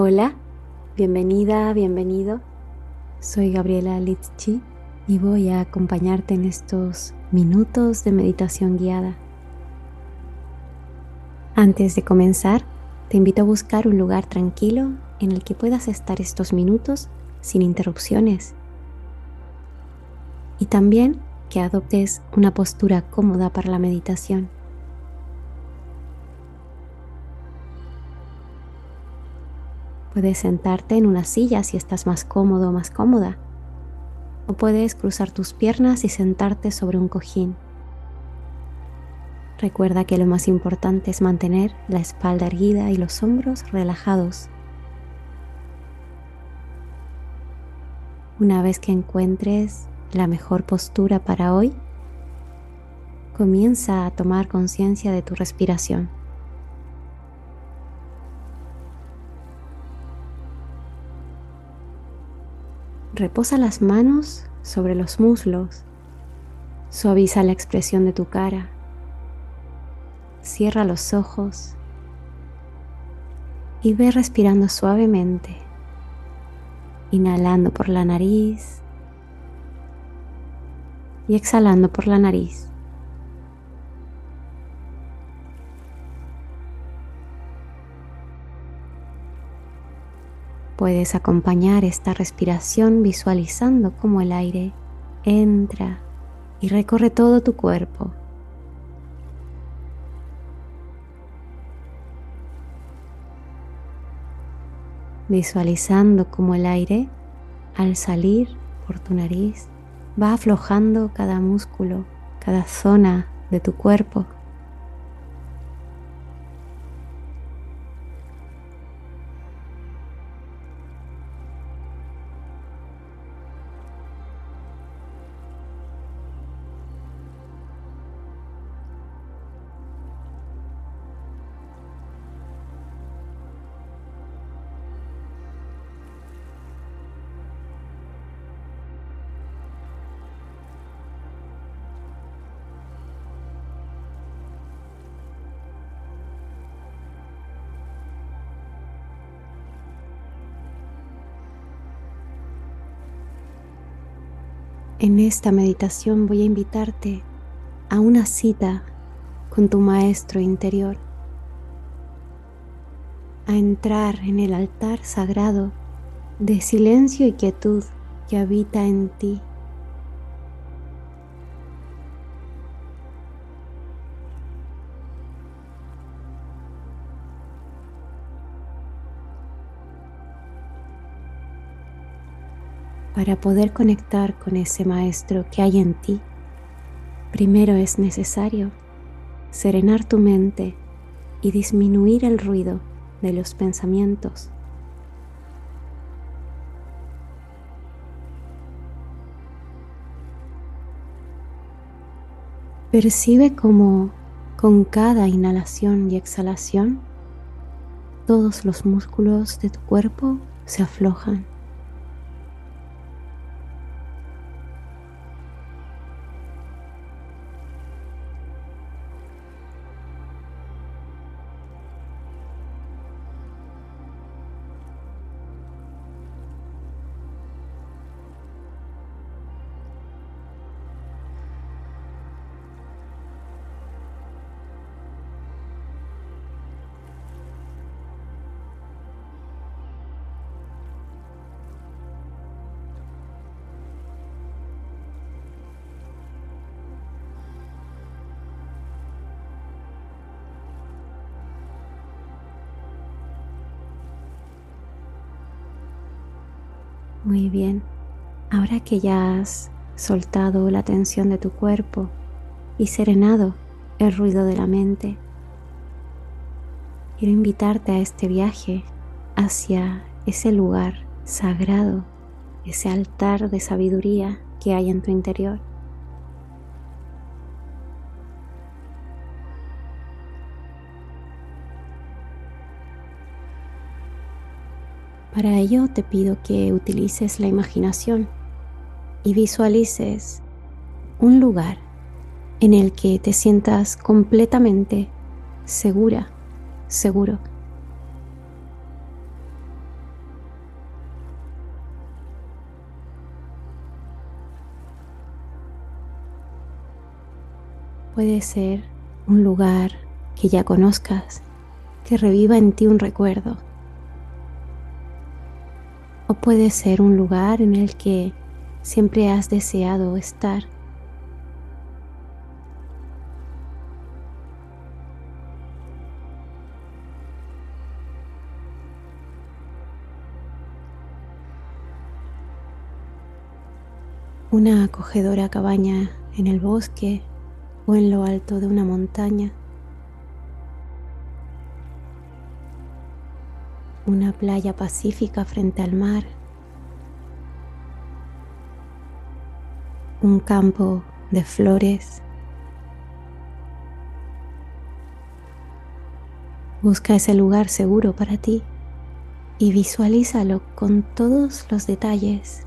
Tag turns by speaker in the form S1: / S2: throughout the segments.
S1: Hola, bienvenida, bienvenido. Soy Gabriela Litzchi y voy a acompañarte en estos minutos de meditación guiada. Antes de comenzar, te invito a buscar un lugar tranquilo en el que puedas estar estos minutos sin interrupciones. Y también que adoptes una postura cómoda para la meditación. Puedes sentarte en una silla si estás más cómodo o más cómoda. O puedes cruzar tus piernas y sentarte sobre un cojín. Recuerda que lo más importante es mantener la espalda erguida y los hombros relajados. Una vez que encuentres la mejor postura para hoy, comienza a tomar conciencia de tu respiración. Reposa las manos sobre los muslos. Suaviza la expresión de tu cara. Cierra los ojos y ve respirando suavemente, inhalando por la nariz y exhalando por la nariz. Puedes acompañar esta respiración visualizando cómo el aire entra y recorre todo tu cuerpo. Visualizando cómo el aire al salir por tu nariz va aflojando cada músculo, cada zona de tu cuerpo. En esta meditación voy a invitarte a una cita con tu maestro interior, a entrar en el altar sagrado de silencio y quietud que habita en ti. Para poder conectar con ese maestro que hay en ti, primero es necesario serenar tu mente y disminuir el ruido de los pensamientos. Percibe cómo con cada inhalación y exhalación todos los músculos de tu cuerpo se aflojan. Muy bien. Ahora que ya has soltado la tensión de tu cuerpo y serenado el ruido de la mente, quiero invitarte a este viaje hacia ese lugar sagrado, ese altar de sabiduría que hay en tu interior. Para ello te pido que utilices la imaginación y visualices un lugar en el que te sientas completamente segura, seguro. Puede ser un lugar que ya conozcas, que reviva en ti un recuerdo o puede ser un lugar en el que siempre has deseado estar. Una acogedora cabaña en el bosque o en lo alto de una montaña. Una playa pacífica frente al mar. Un campo de flores. Busca ese lugar seguro para ti y visualízalo con todos los detalles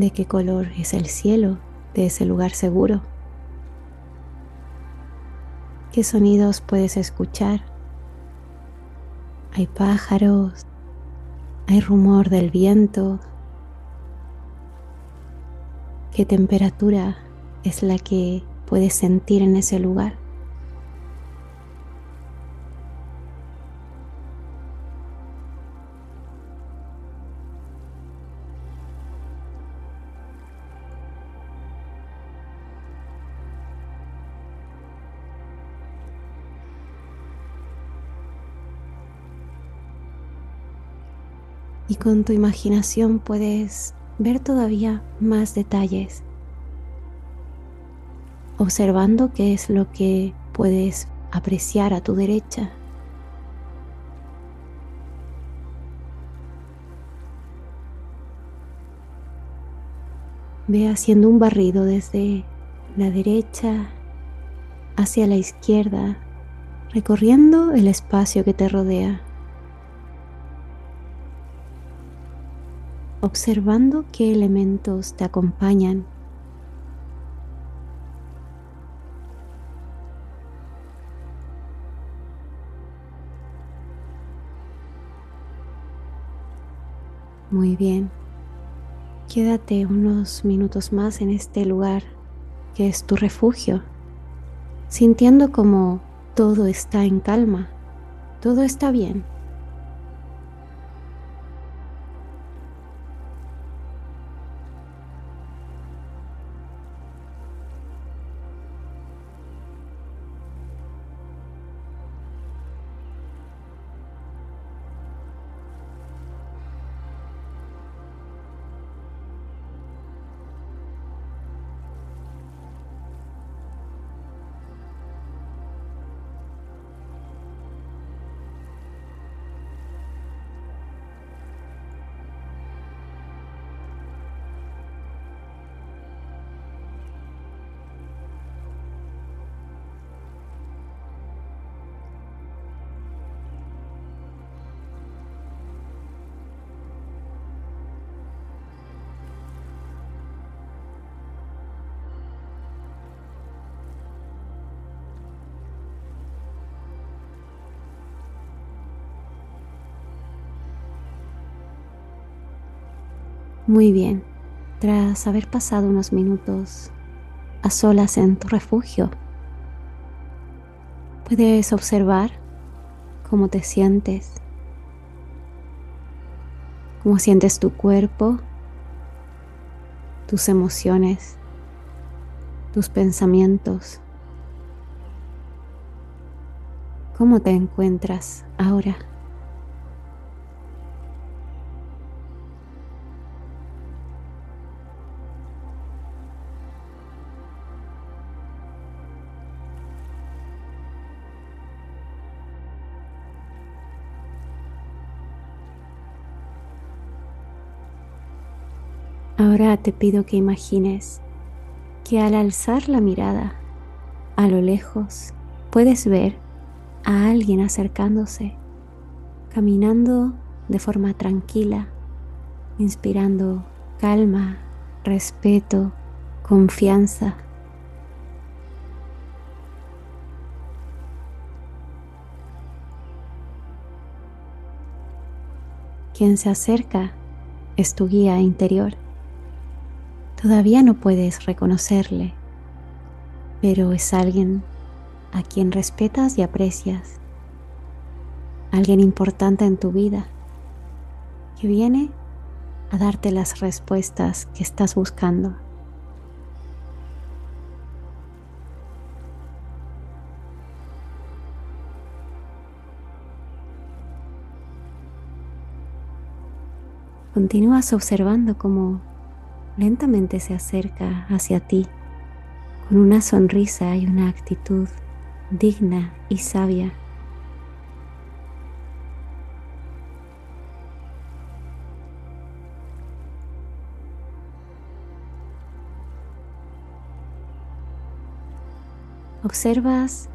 S1: de qué color es el cielo de ese lugar seguro, qué sonidos puedes escuchar. Hay pájaros, hay rumor del viento, qué temperatura es la que puedes sentir en ese lugar. Con tu imaginación puedes ver todavía más detalles, observando qué es lo que puedes apreciar a tu derecha. Ve haciendo un barrido desde la derecha hacia la izquierda, recorriendo el espacio que te rodea. Observando qué elementos te acompañan. Muy bien. Quédate unos minutos más en este lugar que es tu refugio, sintiendo como todo está en calma, todo está bien. Muy bien, tras haber pasado unos minutos a solas en tu refugio, puedes observar cómo te sientes, cómo sientes tu cuerpo, tus emociones, tus pensamientos, cómo te encuentras ahora. Ahora te pido que imagines que al alzar la mirada a lo lejos puedes ver a alguien acercándose, caminando de forma tranquila, inspirando calma, respeto, confianza. Quien se acerca es tu guía interior. Todavía no puedes reconocerle, pero es alguien a quien respetas y aprecias, alguien importante en tu vida, que viene a darte las respuestas que estás buscando. Continúas observando cómo lentamente se acerca hacia ti con una sonrisa y una actitud digna y sabia. Observas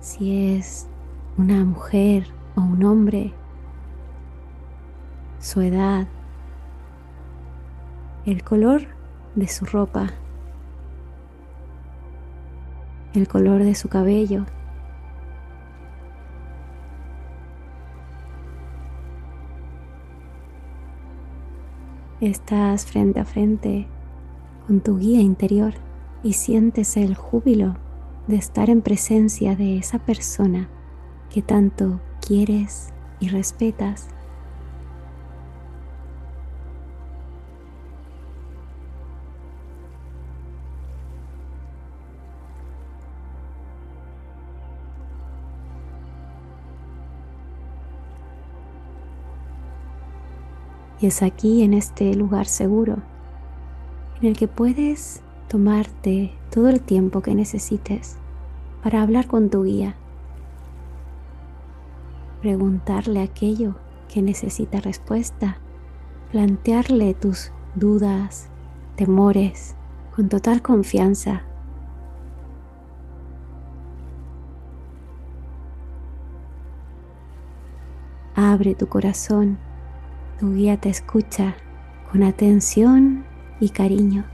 S1: si es una mujer o un hombre, su edad, el color de su ropa, el color de su cabello. Estás frente a frente con tu guía interior y sientes el júbilo de estar en presencia de esa persona que tanto quieres y respetas. Aquí, en este lugar seguro, en el que puedes tomarte todo el tiempo que necesites para hablar con tu guía, preguntarle aquello que necesita respuesta, plantearle tus dudas, temores, con total confianza. Abre tu corazón tu guía te escucha con atención y cariño.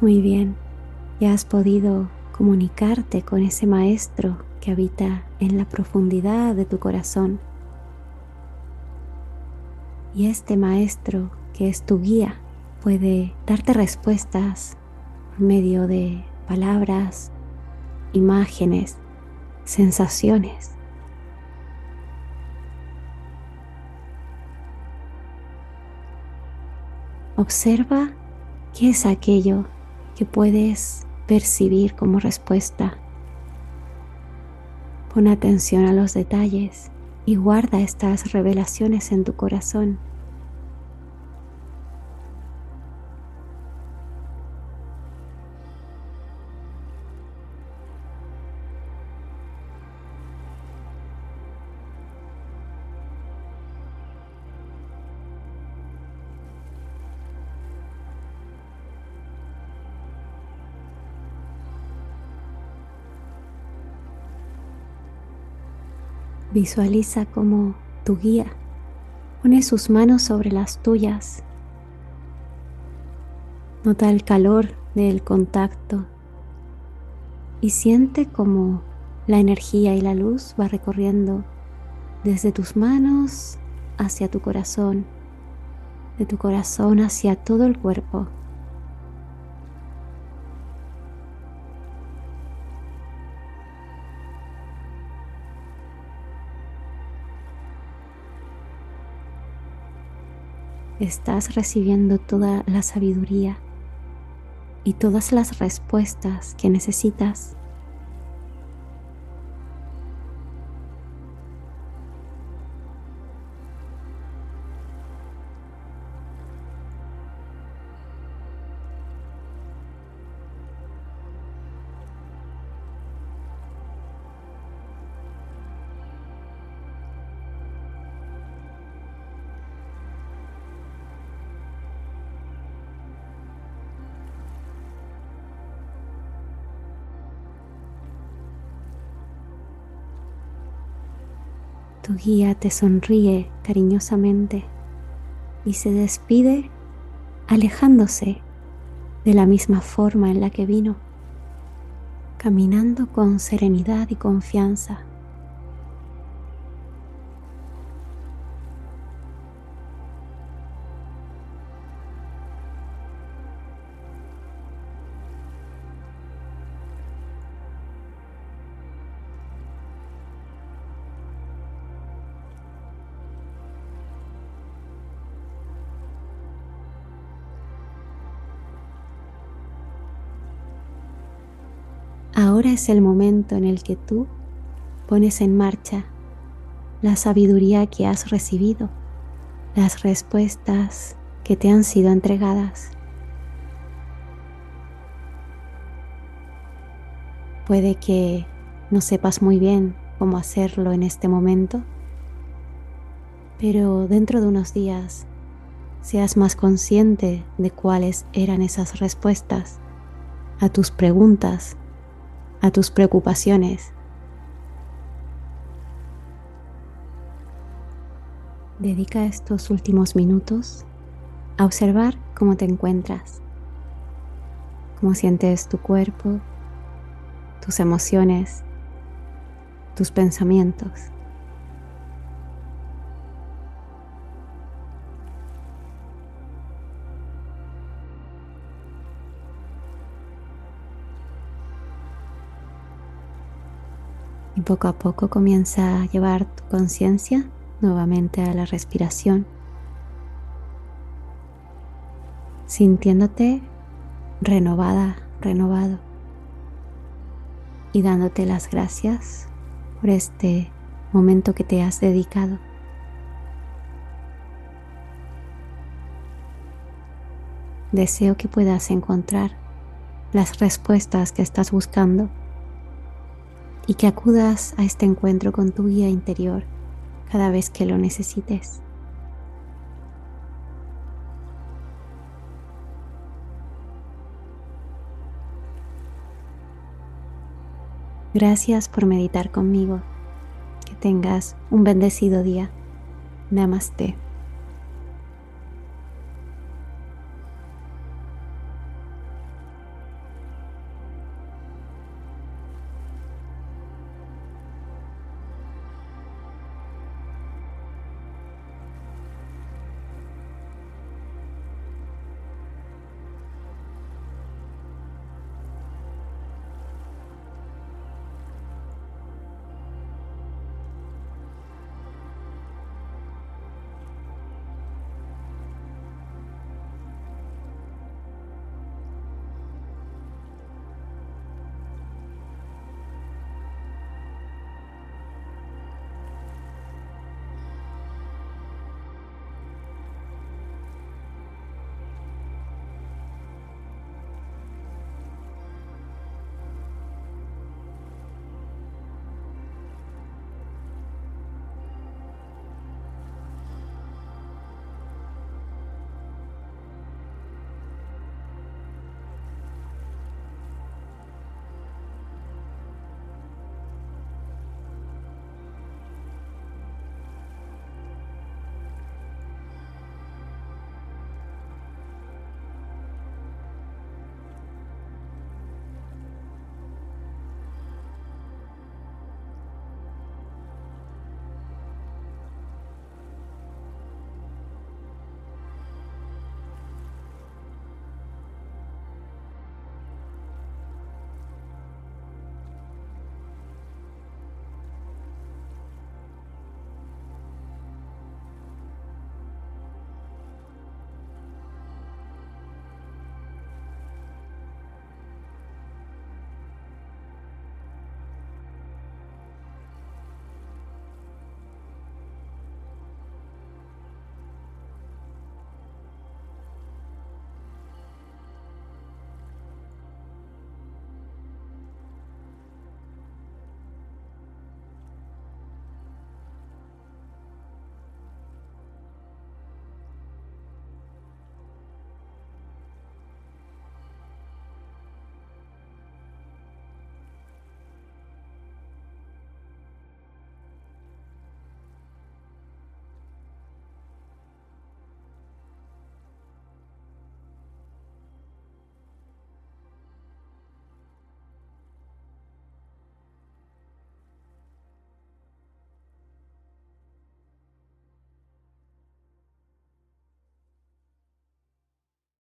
S1: Muy bien, ya has podido comunicarte con ese maestro que habita en la profundidad de tu corazón. Y este maestro que es tu guía puede darte respuestas por medio de palabras, imágenes, sensaciones. Observa qué es aquello que puedes percibir como respuesta. Pon atención a los detalles y guarda estas revelaciones en tu corazón. Visualiza como tu guía pone sus manos sobre las tuyas. Nota el calor del contacto y siente como la energía y la luz va recorriendo desde tus manos hacia tu corazón, de tu corazón hacia todo el cuerpo. Estás recibiendo toda la sabiduría y todas las respuestas que necesitas guía te sonríe cariñosamente y se despide alejándose de la misma forma en la que vino, caminando con serenidad y confianza. Es el momento en el que tú pones en marcha la sabiduría que has recibido, las respuestas que te han sido entregadas. Puede que no sepas muy bien cómo hacerlo en este momento, pero dentro de unos días seas más consciente de cuáles eran esas respuestas a tus preguntas a tus preocupaciones. Dedica estos últimos minutos a observar cómo te encuentras, cómo sientes tu cuerpo, tus emociones, tus pensamientos. Poco a poco comienza a llevar tu conciencia nuevamente a la respiración, sintiéndote renovada, renovado y dándote las gracias por este momento que te has dedicado. Deseo que puedas encontrar las respuestas que estás buscando y que acudas a este encuentro con tu guía interior cada vez que lo necesites. Gracias por meditar conmigo. Que tengas un bendecido día. Namaste.